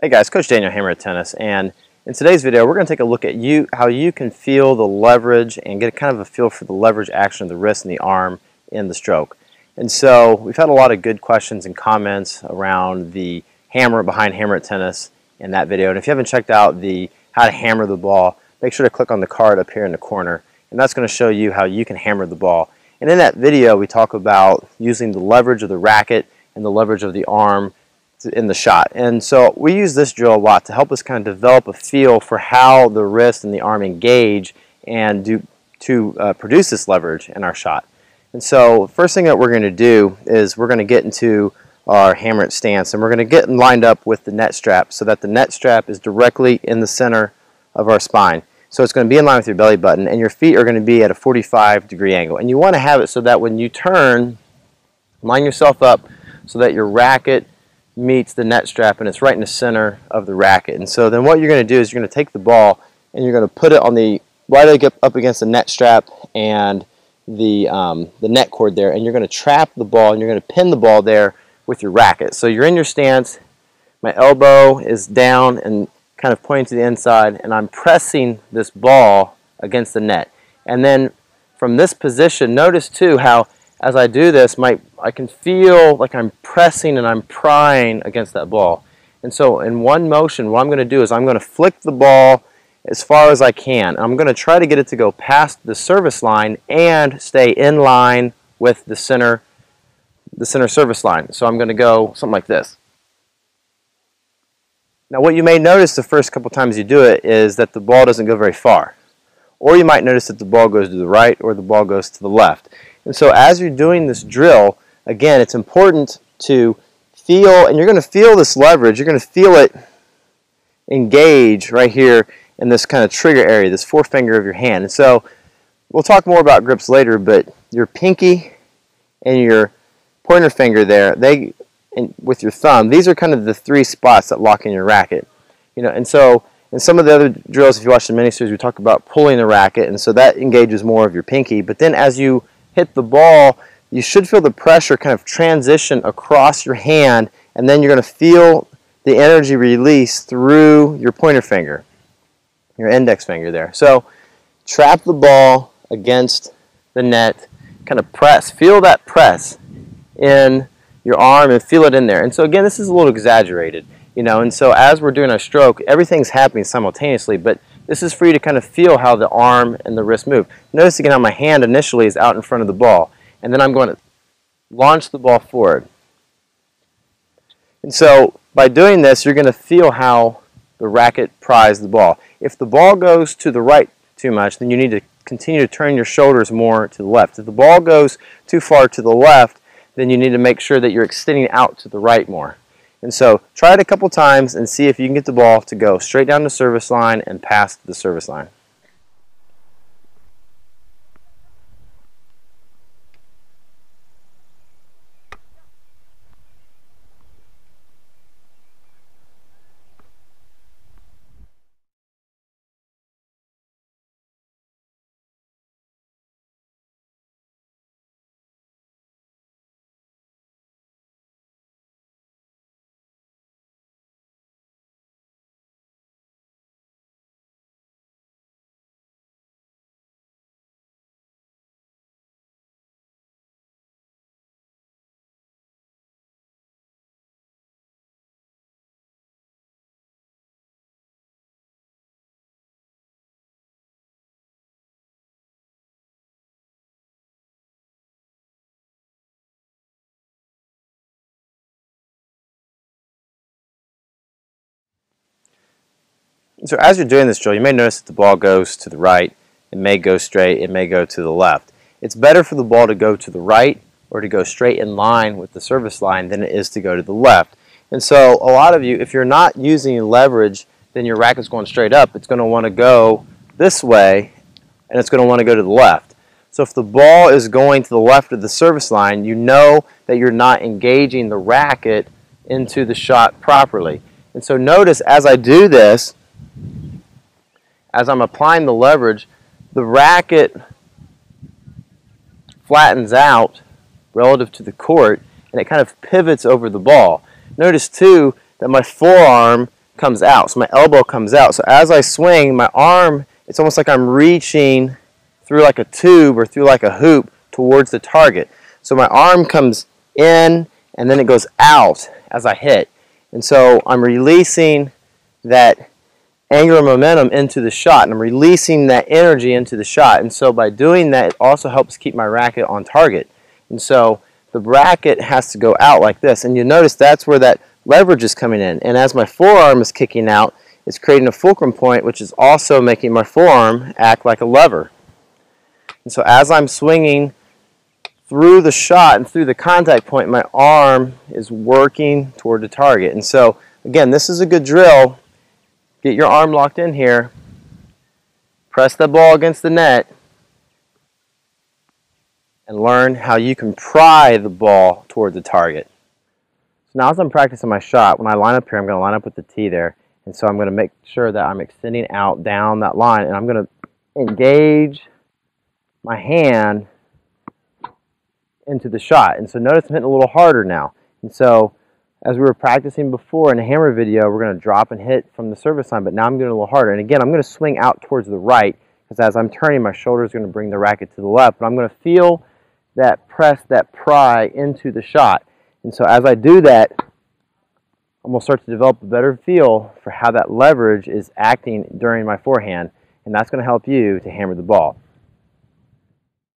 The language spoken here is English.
Hey guys, Coach Daniel Hammer It Tennis, and in today's video we're going to take a look at you how you can feel the leverage and get kind of a feel for the leverage action of the wrist and the arm in the stroke. And so we've had a lot of good questions and comments around the hammer behind Hammer It Tennis in that video. And if you haven't checked out the how to hammer the ball, make sure to click on the card up here in the corner, and that's going to show you how you can hammer the ball. And in that video we talk about using the leverage of the racket and the leverage of the arm in the shot. And so we use this drill a lot to help us kind of develop a feel for how the wrist and the arm engage and do to uh, produce this leverage in our shot. And so first thing that we're going to do is we're going to get into our hammer stance and we're going to get lined up with the net strap so that the net strap is directly in the center of our spine. So it's going to be in line with your belly button and your feet are going to be at a 45 degree angle. And you want to have it so that when you turn, line yourself up so that your racket meets the net strap and it's right in the center of the racket. And so then what you're going to do is you're going to take the ball and you're going to put it on the right leg up against the net strap and the, um, the net cord there and you're going to trap the ball and you're going to pin the ball there with your racket. So you're in your stance, my elbow is down and kind of pointing to the inside and I'm pressing this ball against the net. And then from this position, notice too how as I do this, my, I can feel like I'm pressing and I'm prying against that ball. And so in one motion, what I'm going to do is I'm going to flick the ball as far as I can. I'm going to try to get it to go past the service line and stay in line with the center, the center service line. So I'm going to go something like this. Now what you may notice the first couple times you do it is that the ball doesn't go very far. Or you might notice that the ball goes to the right or the ball goes to the left. And so as you're doing this drill, again, it's important to feel, and you're going to feel this leverage, you're going to feel it engage right here in this kind of trigger area, this forefinger of your hand. And so we'll talk more about grips later, but your pinky and your pointer finger there, they and with your thumb, these are kind of the three spots that lock in your racket. You know, and so in some of the other drills, if you watch the mini series, we talk about pulling the racket, and so that engages more of your pinky. But then as you hit the ball, you should feel the pressure kind of transition across your hand, and then you're going to feel the energy release through your pointer finger, your index finger there. So trap the ball against the net, kind of press, feel that press in your arm and feel it in there. And so again, this is a little exaggerated, you know, and so as we're doing our stroke, everything's happening simultaneously, but this is for you to kind of feel how the arm and the wrist move. Notice again how my hand initially is out in front of the ball. And then I'm going to launch the ball forward. And so by doing this, you're going to feel how the racket pries the ball. If the ball goes to the right too much, then you need to continue to turn your shoulders more to the left. If the ball goes too far to the left, then you need to make sure that you're extending out to the right more. And so try it a couple times and see if you can get the ball to go straight down the service line and past the service line. So as you're doing this drill, you may notice that the ball goes to the right, it may go straight, it may go to the left. It's better for the ball to go to the right or to go straight in line with the service line than it is to go to the left. And so a lot of you, if you're not using leverage, then your racket's going straight up. It's going to want to go this way and it's going to want to go to the left. So if the ball is going to the left of the service line, you know that you're not engaging the racket into the shot properly. And so notice as I do this, as I'm applying the leverage, the racket flattens out relative to the court and it kind of pivots over the ball. Notice too that my forearm comes out. So my elbow comes out. So as I swing, my arm, it's almost like I'm reaching through like a tube or through like a hoop towards the target. So my arm comes in and then it goes out as I hit. And so I'm releasing that angular momentum into the shot and I'm releasing that energy into the shot. And so by doing that, it also helps keep my racket on target. And so the racket has to go out like this. And you notice that's where that leverage is coming in. And as my forearm is kicking out, it's creating a fulcrum point, which is also making my forearm act like a lever. And so as I'm swinging through the shot and through the contact point, my arm is working toward the target. And so, again, this is a good drill. Get your arm locked in here. Press the ball against the net and learn how you can pry the ball toward the target. So now as I'm practicing my shot, when I line up here, I'm going to line up with the tee there. And so I'm going to make sure that I'm extending out down that line and I'm going to engage my hand into the shot. And so notice I'm hitting a little harder now. And so as we were practicing before in the hammer video, we're going to drop and hit from the service line, but now I'm going a little harder. And again, I'm going to swing out towards the right because as I'm turning, my shoulder is going to bring the racket to the left. But I'm going to feel that press, that pry into the shot. And so as I do that, I'm going to start to develop a better feel for how that leverage is acting during my forehand. And that's going to help you to hammer the ball.